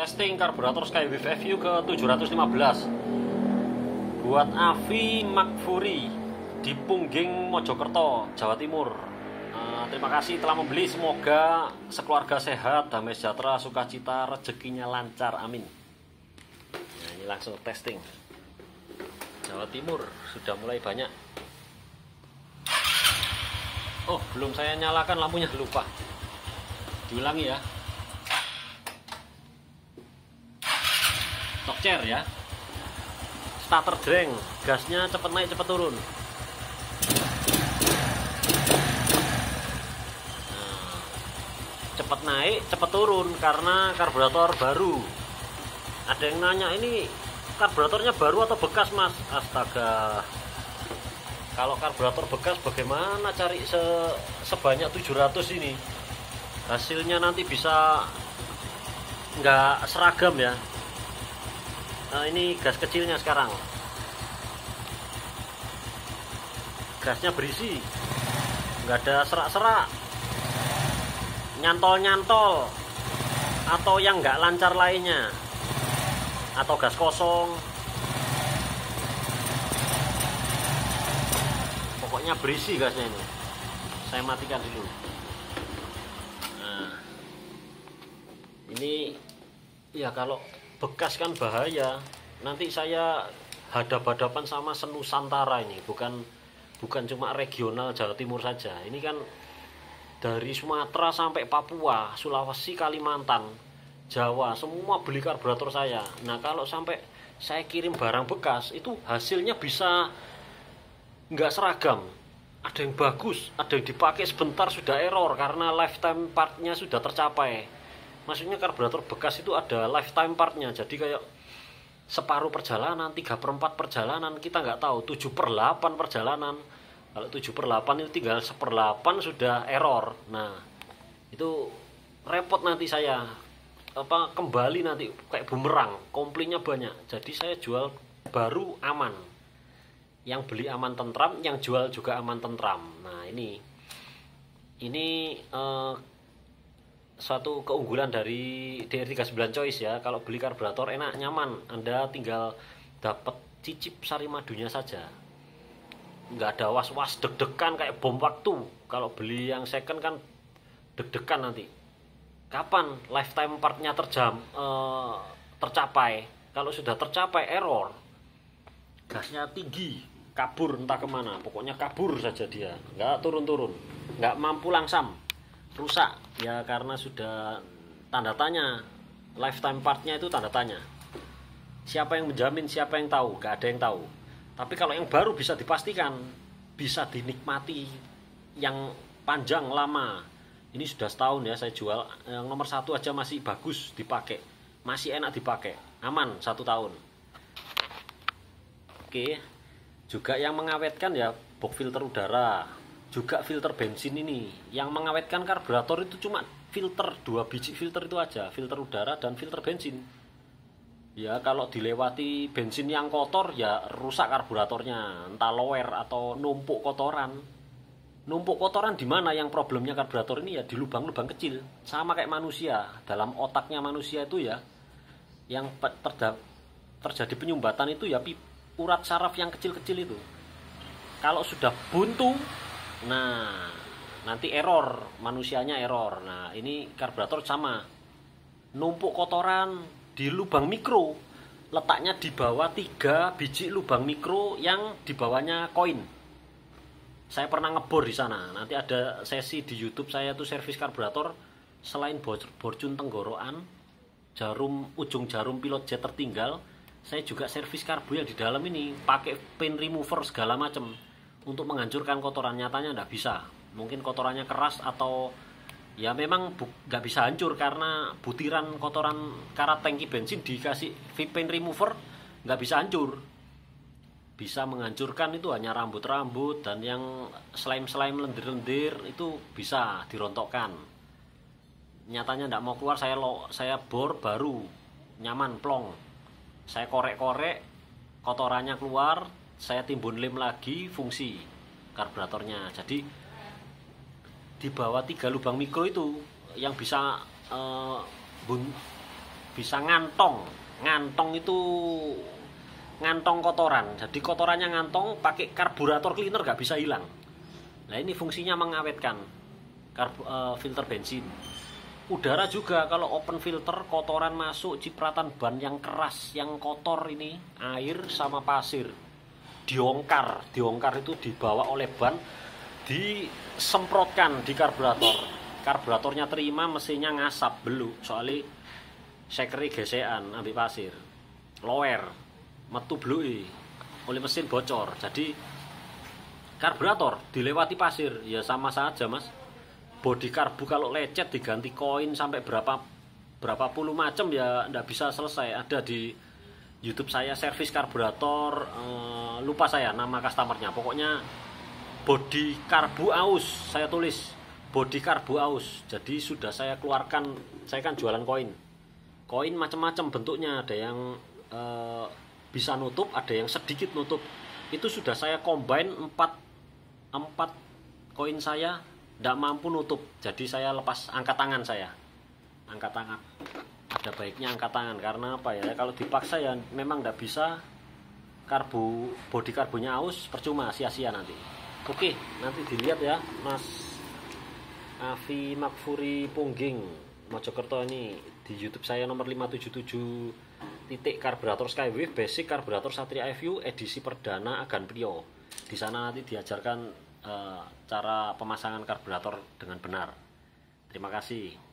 testing karburator Skywave FU ke 715 buat Avi Makfuri di Pungging Mojokerto Jawa Timur. Uh, terima kasih telah membeli. Semoga sekeluarga sehat damai sejahtera sukacita rezekinya lancar. Amin. Nah, ini langsung testing. Jawa Timur sudah mulai banyak. Oh belum saya nyalakan lampunya. Lupa. Diulangi ya chair ya. Starter dreng gasnya cepet naik cepet turun. Nah, cepet naik cepet turun karena karburator baru. Ada yang nanya ini karburatornya baru atau bekas mas? Astaga. Kalau karburator bekas bagaimana cari se sebanyak 700 ini? Hasilnya nanti bisa nggak seragam ya nah, ini gas kecilnya sekarang. Gasnya berisi. Nggak ada serak-serak. Nyantol-nyantol. Atau yang nggak lancar lainnya. Atau gas kosong. Pokoknya berisi gasnya ini. Saya matikan dulu. Nah. Ini ya kalau bekas kan bahaya. Nanti saya hadap-hadapan sama senusantara ini bukan bukan cuma regional Jawa Timur saja. Ini kan dari Sumatera sampai Papua Sulawesi Kalimantan Jawa semua beli karburator saya. Nah kalau sampai saya kirim barang bekas itu hasilnya bisa nggak seragam. Ada yang bagus ada yang dipakai sebentar sudah error karena lifetime partnya sudah tercapai maksudnya karburator bekas itu ada lifetime partnya. Jadi kayak separuh perjalanan 3 per 4 perjalanan kita nggak tahu. 7 per 8 perjalanan. Kalau 7 per 8 itu tinggal 1 per 8 sudah error. Nah itu repot nanti saya apa kembali nanti kayak bumerang. Komplinya banyak. Jadi saya jual baru aman. Yang beli aman tentram yang jual juga aman tentram. Nah ini ini eh, suatu keunggulan dari DR39 Choice ya. Kalau beli karburator enak nyaman. Anda tinggal dapat cicip sari madunya saja. Nggak ada was-was deg-degan kayak bom waktu. Kalau beli yang second kan deg-degan nanti. Kapan lifetime partnya terjam eh, tercapai? Kalau sudah tercapai error. Gasnya tinggi kabur entah ke mana. Pokoknya kabur saja dia. Nggak turun-turun. Nggak mampu langsam rusak. Ya karena sudah tanda tanya. Lifetime partnya itu tanda tanya. Siapa yang menjamin siapa yang tahu? Gak ada yang tahu. Tapi kalau yang baru bisa dipastikan bisa dinikmati yang panjang lama. Ini sudah setahun ya saya jual. Yang nomor satu aja masih bagus dipakai. Masih enak dipakai. Aman satu tahun. Oke. Juga yang mengawetkan ya box filter udara juga filter bensin ini. Yang mengawetkan karburator itu cuma filter dua biji filter itu aja. Filter udara dan filter bensin. Ya kalau dilewati bensin yang kotor ya rusak karburatornya. Entah lower atau numpuk kotoran. Numpuk kotoran di mana yang problemnya karburator ini? Ya di lubang-lubang kecil. Sama kayak manusia. Dalam otaknya manusia itu ya yang terjadi penyumbatan itu ya urat saraf yang kecil-kecil itu. Kalau sudah buntu Nah, nanti error, manusianya error. Nah, ini karburator sama. Numpuk kotoran di lubang mikro. Letaknya di bawah tiga biji lubang mikro yang di bawahnya koin. Saya pernah ngebor di sana. Nanti ada sesi di YouTube saya tuh servis karburator selain borcun tenggorokan, jarum ujung jarum pilot jet tertinggal, saya juga servis karbu yang di dalam ini pakai pin remover segala macam untuk menghancurkan kotoran nyatanya tidak bisa. Mungkin kotorannya keras atau ya memang nggak bisa hancur karena butiran kotoran karat tangki bensin dikasih paint remover nggak bisa hancur. Bisa menghancurkan itu hanya rambut-rambut dan yang slime-slime lendir-lendir itu bisa dirontokkan. Nyatanya tidak mau keluar saya lo saya bor baru nyaman plong. Saya korek-korek kotorannya keluar saya timbun lem lagi fungsi karburatornya. Jadi di bawah tiga lubang mikro itu yang bisa uh, bun bisa ngantong. Ngantong itu ngantong kotoran. Jadi kotorannya ngantong pakai karburator cleaner nggak bisa hilang. Nah ini fungsinya mengawetkan karbu, uh, filter bensin. Udara juga kalau open filter kotoran masuk cipratan ban yang keras yang kotor ini air sama pasir diongkar. Diongkar itu dibawa oleh ban disemprotkan di karburator. Karburatornya terima mesinnya ngasap belu soalnya sekeri gesean ambil pasir. Lower metu blue oleh mesin bocor. Jadi karburator dilewati pasir. Ya sama saja mas. Body karbu kalau lecet diganti koin sampai berapa berapa puluh macam ya ndak bisa selesai. Ada di YouTube saya servis karburator uh, lupa saya nama customernya. Pokoknya body karbu aus saya tulis. Body karbu aus. Jadi sudah saya keluarkan saya kan jualan koin. Koin macam-macam bentuknya. Ada yang e, bisa nutup ada yang sedikit nutup. Itu sudah saya combine empat empat koin saya tidak mampu nutup. Jadi saya lepas angkat tangan saya. Angkat tangan ada baiknya angkat tangan karena apa ya kalau dipaksa ya memang tidak bisa karbu body karbunya aus percuma sia-sia nanti Oke, nanti dilihat ya, Mas Avi Makfuri Pungging Mojokerto ini di YouTube saya nomor 577 titik karburator Skywave basic karburator Satria FU edisi perdana Agan Prio. Di sana nanti diajarkan uh, cara pemasangan karburator dengan benar. Terima kasih.